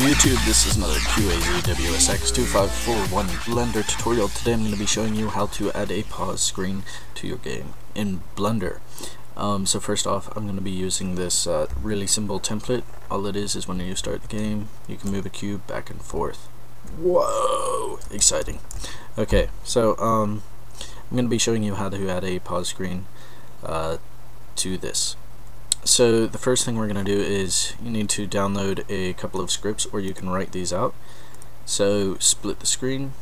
YouTube, this is another QAZWSX2541 Blender tutorial. Today I'm going to be showing you how to add a pause screen to your game in Blender. Um, so first off, I'm going to be using this uh, really simple template. All it is is when you start the game, you can move a cube back and forth. Whoa! Exciting. Okay, so um, I'm going to be showing you how to add a pause screen uh, to this. So the first thing we're going to do is you need to download a couple of scripts or you can write these out. So split the screen,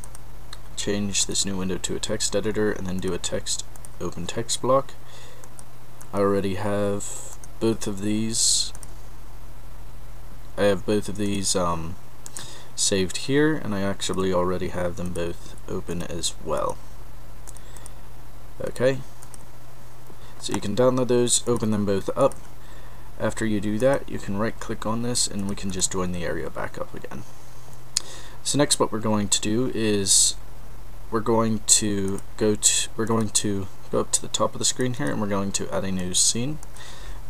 change this new window to a text editor and then do a text open text block. I already have both of these I have both of these um, saved here and I actually already have them both open as well. Okay, so you can download those, open them both up. After you do that, you can right click on this and we can just join the area back up again. So next what we're going to do is we're going to go to we're going to go up to the top of the screen here and we're going to add a new scene.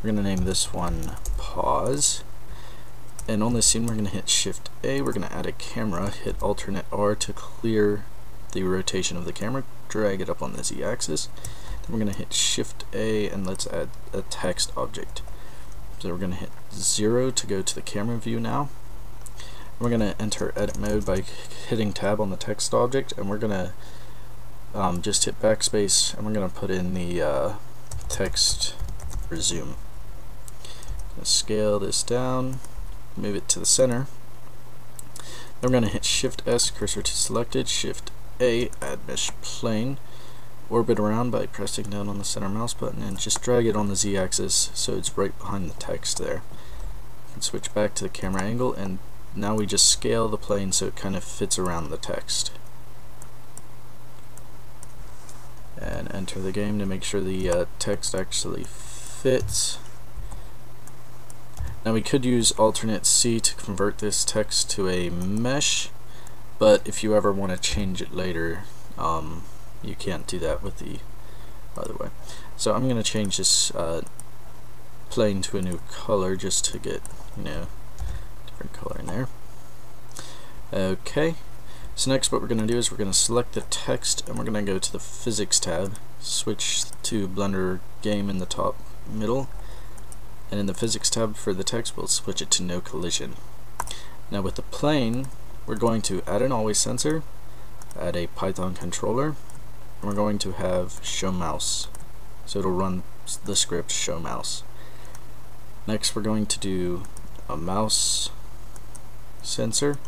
We're going to name this one pause. And on this scene we're going to hit shift A, we're going to add a camera, hit alternate R to clear the rotation of the camera, drag it up on the Z axis Then we're going to hit Shift A and let's add a text object. So we're going to hit 0 to go to the camera view now. We're going to enter edit mode by hitting tab on the text object and we're going to um, just hit backspace and we're going to put in the uh, text resume. Scale this down, move it to the center. Then we're going to hit Shift S, cursor to selected, Shift A, add mesh plane orbit around by pressing down on the center mouse button and just drag it on the z-axis so it's right behind the text there. And switch back to the camera angle and now we just scale the plane so it kind of fits around the text. And enter the game to make sure the uh, text actually fits. Now we could use alternate C to convert this text to a mesh, but if you ever want to change it later, um, you can't do that with the other way. So I'm going to change this uh, plane to a new color just to get, you know, different color in there. Okay, so next what we're going to do is we're going to select the text and we're going to go to the physics tab, switch to Blender game in the top middle, and in the physics tab for the text we'll switch it to no collision. Now with the plane, we're going to add an always sensor, add a Python controller, we're going to have show mouse. So it'll run the script show mouse. Next we're going to do a mouse sensor.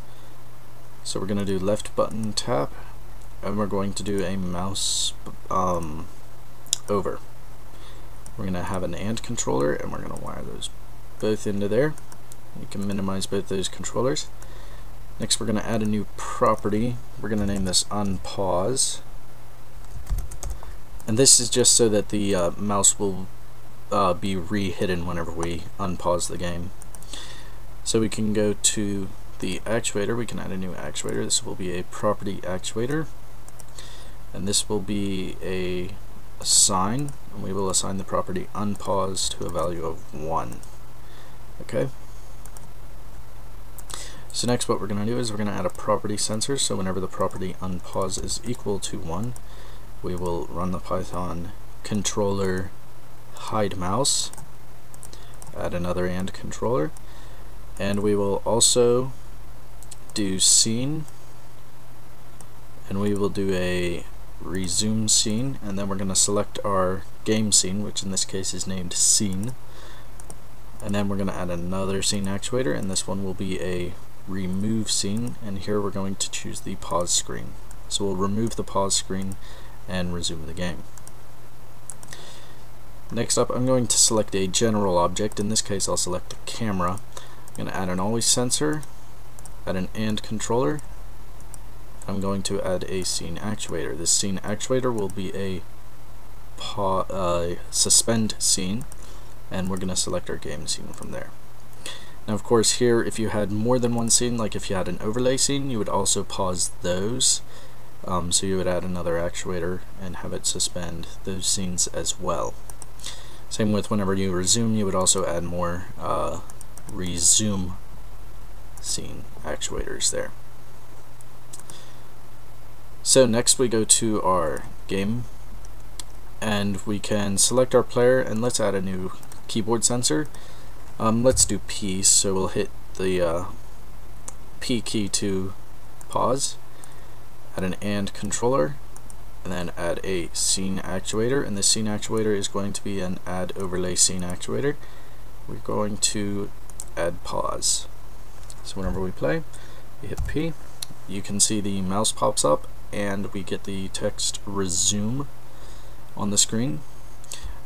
So we're going to do left button tap and we're going to do a mouse um, over. We're going to have an AND controller and we're going to wire those both into there. You can minimize both those controllers. Next we're going to add a new property. We're going to name this unpause and this is just so that the uh, mouse will uh, be re-hidden whenever we unpause the game. So we can go to the actuator, we can add a new actuator. This will be a property actuator. And this will be a assign, and we will assign the property unpause to a value of 1. Okay? So next what we're going to do is we're going to add a property sensor, so whenever the property unpause is equal to 1, we will run the Python controller hide mouse add another AND controller and we will also do scene and we will do a resume scene and then we're going to select our game scene which in this case is named scene and then we're going to add another scene actuator and this one will be a remove scene and here we're going to choose the pause screen. So we'll remove the pause screen and resume the game. Next up I'm going to select a general object, in this case I'll select the camera. I'm going to add an always sensor, add an AND controller, I'm going to add a scene actuator. This scene actuator will be a uh, suspend scene and we're going to select our game scene from there. Now of course here if you had more than one scene, like if you had an overlay scene, you would also pause those um, so you would add another actuator and have it suspend those scenes as well. Same with whenever you resume, you would also add more uh, resume scene actuators there. So next we go to our game and we can select our player and let's add a new keyboard sensor. Um, let's do P so we'll hit the uh, P key to pause, add an AND controller and then add a scene actuator and the scene actuator is going to be an add overlay scene actuator. We're going to add pause. So whenever we play, we hit P, you can see the mouse pops up and we get the text resume on the screen.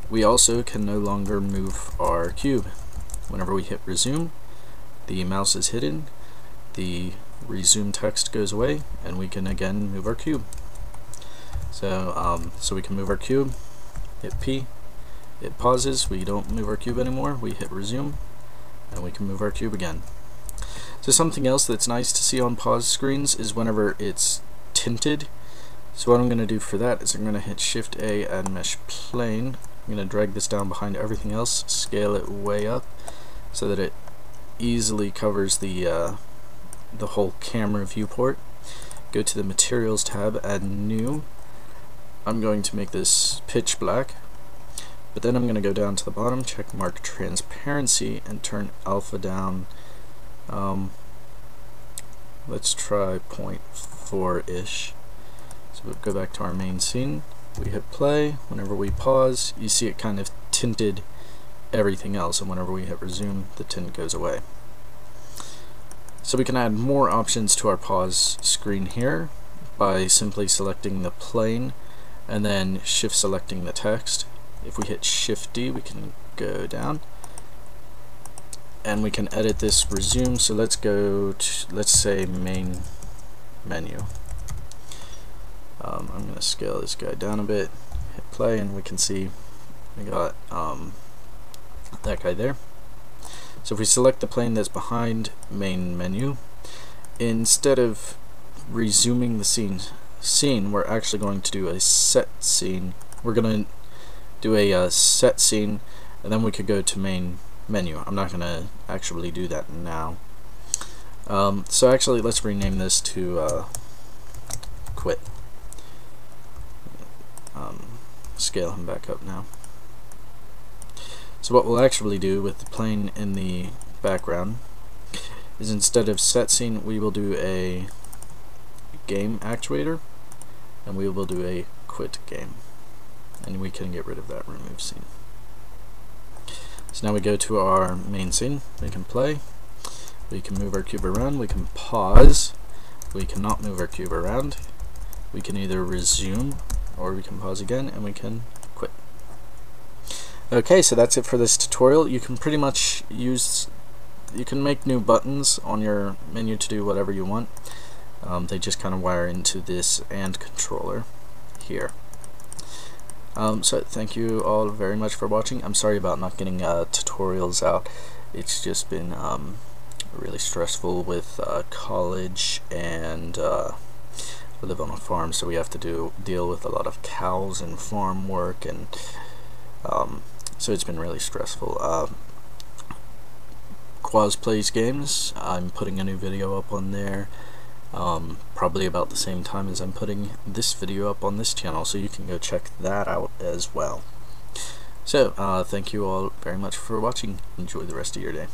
We also can no longer move our cube. Whenever we hit resume, the mouse is hidden, the resume text goes away, and we can again move our cube. So, um, so we can move our cube, hit P, it pauses, we don't move our cube anymore, we hit resume, and we can move our cube again. So something else that's nice to see on pause screens is whenever it's tinted. So what I'm going to do for that is I'm going to hit Shift A and Mesh Plane. I'm going to drag this down behind everything else, scale it way up so that it easily covers the uh, the whole camera viewport. Go to the Materials tab, add New. I'm going to make this pitch black, but then I'm going to go down to the bottom, check Mark Transparency, and turn Alpha down. Um, let's try 0.4-ish. So we'll go back to our main scene. We hit play. Whenever we pause, you see it kind of tinted everything else, and whenever we hit resume, the tint goes away. So we can add more options to our pause screen here by simply selecting the plane and then shift selecting the text. If we hit shift D we can go down. And we can edit this resume. So let's go to let's say main menu. Um, I'm gonna scale this guy down a bit. Hit play and we can see we got um, that guy there so if we select the plane that's behind main menu, instead of resuming the scene, scene we're actually going to do a set scene. We're going to do a uh, set scene and then we could go to main menu. I'm not going to actually do that now. Um, so actually let's rename this to uh, quit. Um, scale him back up now. So what we'll actually do with the plane in the background is instead of set scene we will do a game actuator and we will do a quit game. And we can get rid of that remove scene. So now we go to our main scene, we can play, we can move our cube around, we can pause, we cannot move our cube around, we can either resume or we can pause again and we can Okay, so that's it for this tutorial. You can pretty much use, you can make new buttons on your menu to do whatever you want. Um, they just kind of wire into this AND controller here. Um, so thank you all very much for watching. I'm sorry about not getting uh, tutorials out. It's just been um, really stressful with uh, college and uh, we live on a farm so we have to do deal with a lot of cows and farm work and um, so it's been really stressful. Uh, Quaz Plays Games, I'm putting a new video up on there um, probably about the same time as I'm putting this video up on this channel, so you can go check that out as well. So, uh, thank you all very much for watching. Enjoy the rest of your day.